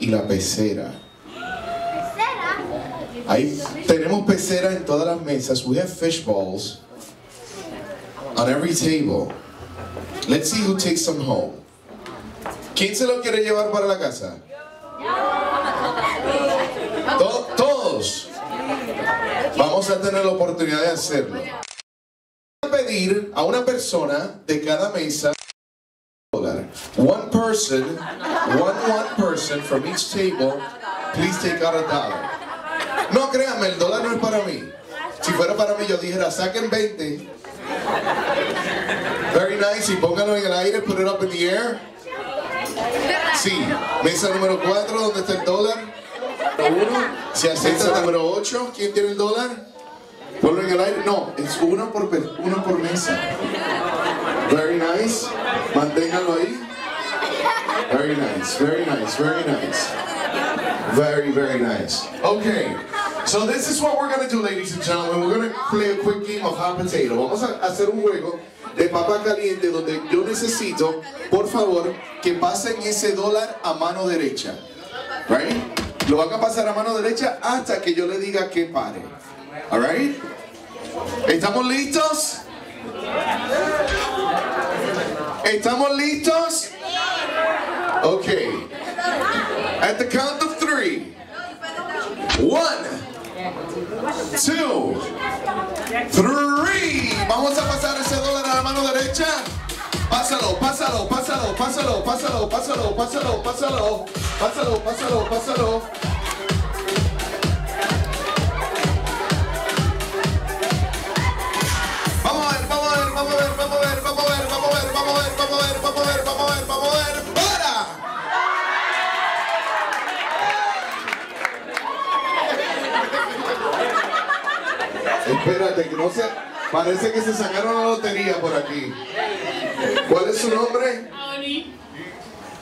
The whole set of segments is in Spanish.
y la pecera. Ahí tenemos pecera en todas las mesas. We have fish balls on every table. Let's see who takes some home. ¿Quién se lo quiere llevar para la casa? To- todos. Vamos a tener la oportunidad de hacerlo. Voy a pedir a una persona de cada mesa person, one one person from each table, please take out a dollar. No créanme, el dólar no es para mí. Si fuera para mí, yo dijera, saquen 20. Very nice, y pónganlo en el aire, put it up in the air. Sí, mesa número 4, ¿dónde está el dólar? Número 1. Si acepta el número 8, ¿quién tiene el dólar? Ponlo en el aire. No, es uno por, uno por mesa. Very nice. Manténganlo ahí. Very nice, very nice, very nice. Very, very nice. Okay, so this is what we're gonna do, ladies and gentlemen. We're gonna play a quick game of hot potato. Vamos a hacer un juego de papa caliente donde yo necesito, por favor, que pasen ese dólar a mano derecha. Right? Lo van a pasar a mano derecha hasta que yo le diga que pare. Alright? ¿Estamos listos? ¿Estamos listos? Okay. At the count of three. One, two, three. Vamos a pasar ese dólar a la mano derecha. Pásalo, pásalo, pásalo, pásalo, pásalo, pásalo, pásalo, pásalo, pásalo, pásalo, pásalo. Vamos Espérate, que no se... Parece que se sacaron la lotería por aquí. ¿Cuál es su nombre?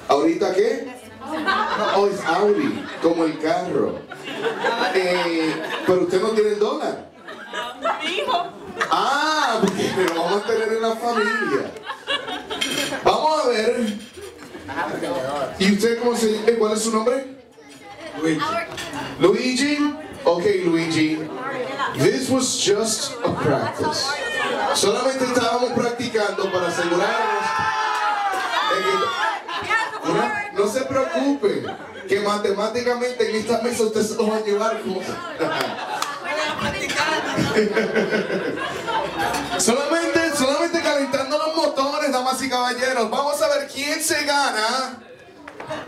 ¿Ahorita qué? Oh, es Audi, como el carro. Eh, pero usted no tiene el dólar. Ah, porque lo vamos a tener en la familia. Vamos a ver. ¿Y usted cómo se llama? ¿Cuál es su nombre? Luigi. Luigi? Okay, Luigi. This was just a practice. Solamente estábamos practicando para asegurarnos de que no se preocupe, que matemáticamente en esta mesa usted se lo va a llevar como... Solamente, solamente calentando los motores, damas y caballeros. Vamos a ver quién se gana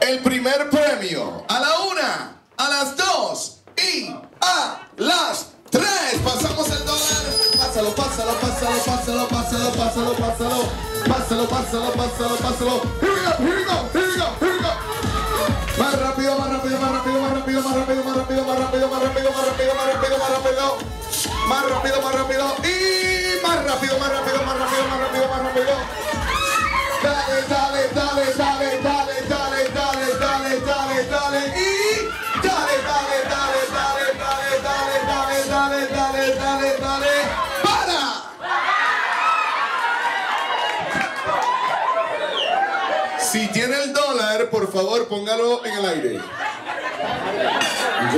el primer premio. A la una, a las dos y a las tres. Pasamos el dólar. Pásalo, pásalo, pásalo, pásalo, pásalo, pásalo, pásalo. Pásalo, pásalo, pásalo, pásalo. Here we. Más rápido, más rápido, más rápido, más rápido, más rápido, más rápido, más rápido, más rápido, más rápido, más rápido, más rápido. Más rápido, más rápido. Y más rápido, más rápido, más rápido, más rápido, más rápido. Dale, dale, dale, dale, dale, favor, póngalo en el aire. ¿Ok?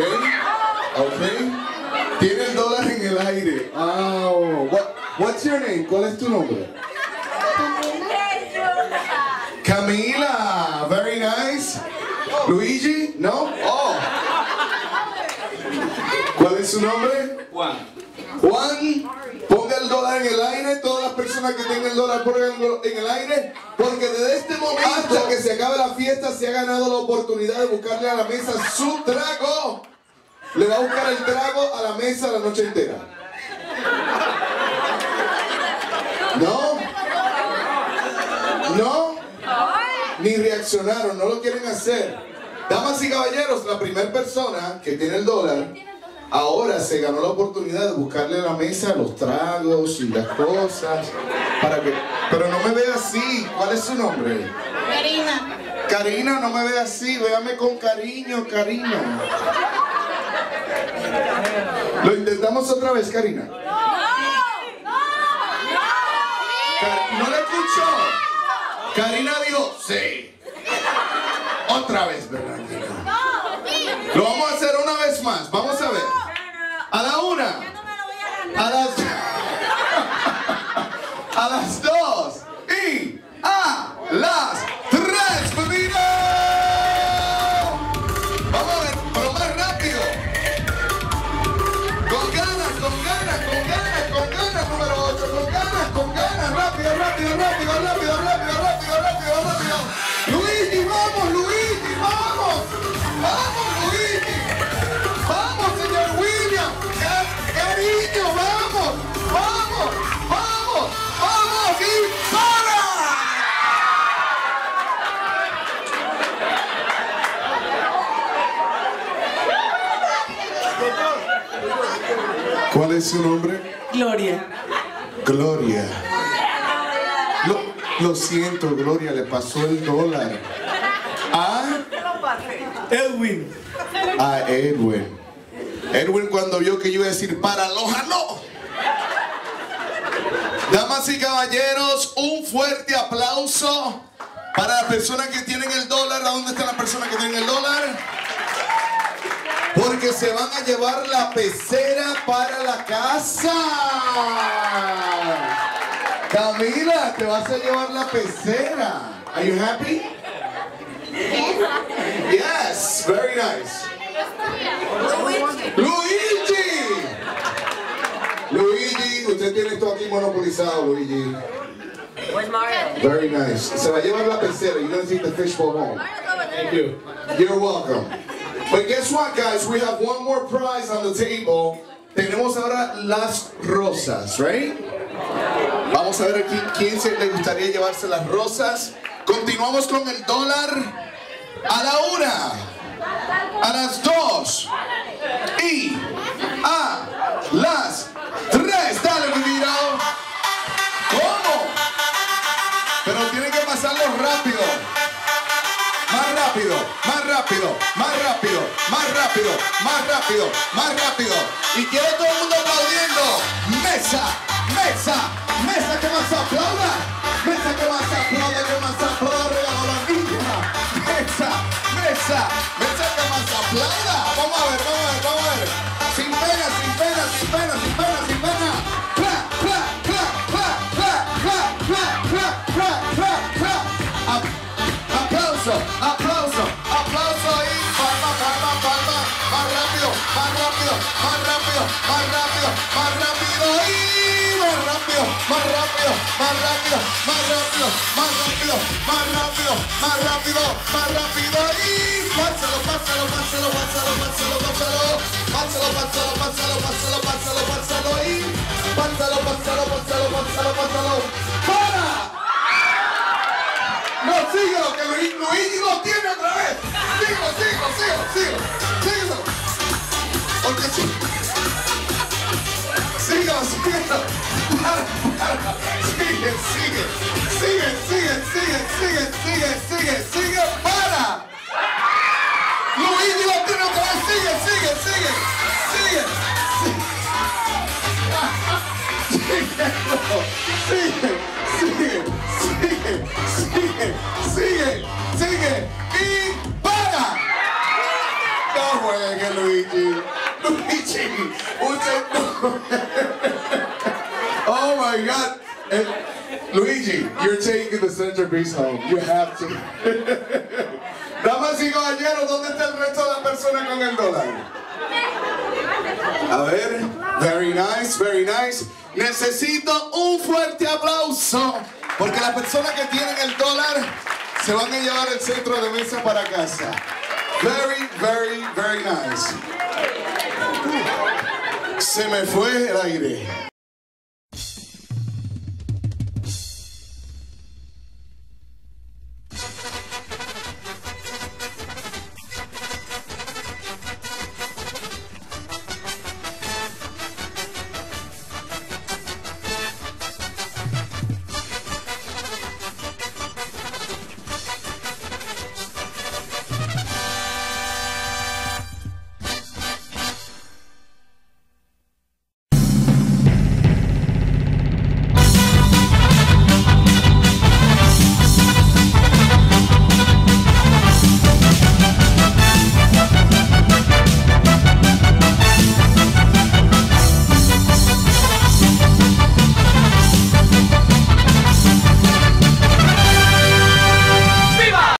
¿Ok? Tiene el dólar en el aire. Oh, what, what's your name? ¿Cuál es tu nombre? Camila, very nice. Luigi, no? Oh. ¿Cuál es su nombre? Juan. Juan, ponga el dólar en el aire, todas las personas que tengan el dólar ponganlo en el aire, porque desde este momento hasta que se acabe la fiesta se ha ganado la oportunidad de buscarle a la mesa su trago. Le va a buscar el trago a la mesa la noche entera. ¿No? ¿No? Ni reaccionaron, no lo quieren hacer. Damas y caballeros, la primera persona que tiene el dólar ahora se ganó la oportunidad de buscarle a la mesa los tragos y las cosas. Para que, pero no me ve así. ¿Cuál es su nombre? Karina. Karina, no me ve así. Véame con cariño, Karina. Lo intentamos otra vez, Karina. Car- ¿No le escuchó? Karina dijo, sí. Otra vez, ¿verdad? 争 ¿Cuál es su nombre? Gloria. Gloria. Lo, lo siento, Gloria, le pasó el dólar. A, Edwin. a Edwin. Edwin cuando vio que yo iba a decir para no. Damas y caballeros, un fuerte aplauso para las personas que tienen el dólar. ¿A dónde están las personas que tienen el dólar? Porque se van a llevar la pecera para la casa. Camila, te vas a llevar la pecera. Are you happy? Yes, very nice. Luigi. Luigi, usted tiene esto aquí monopolizado, Luigi. Where's Mario? Very nice. Se va a llevar la pecera. You're gonna take the fishbowl home. Thank you. You're welcome. But guess what, guys? We have one more prize on the table. Tenemos ahora las rosas, right? Vamos a ver aquí quién se le gustaría llevarse las rosas. Continuamos con el dólar a la una, a las dos y rápido, más rápido, más rápido, más rápido, más rápido. Y quiero todo el mundo aplaudiendo. Mesa, mesa, mesa que más aplauda. Mesa que más aplauda, que más aplauda. Regalo la niña. Mesa, mesa, mesa que más aplauda. Vamos a ver, vamos a ver, vamos a ver. Rápido, más rápido, más rápido, más rápido, más rápido, más rápido y pásalo, pásalo, pásalo, pásalo, pásalo, pásalo, pásalo, pásalo, pásalo, pásalo, pásalo, pásalo y pásalo, pásalo, pásalo, pásalo, pásalo, para. No, síguelo, que Luigi, Luigi lo tiene otra vez. Síguelo, síguelo, síguelo, síguelo, síguelo. Porque sí. Síguelo, síguelo. Para, para. Sigue, sigue, sigue, sigue, sigue, sigue, sigue, sigue, sigue, para. Luigi lo tiene otra vez. Sigue, sigue, sigue, sigue, sigue. Sigue, sigue, sigue, sigue, sigue, sigue y para. No juegue, Luigi. Luigi, usted no. Oh my God. Eh, You're taking the centerpiece home. You have to. Damas y caballeros, ¿dónde está el resto de las personas con el dólar? A ver, very nice, very nice. Necesito un fuerte aplauso porque las personas que tienen el dólar se van a llevar el centro de mesa para casa. Very, very, very nice. Se me fue el aire.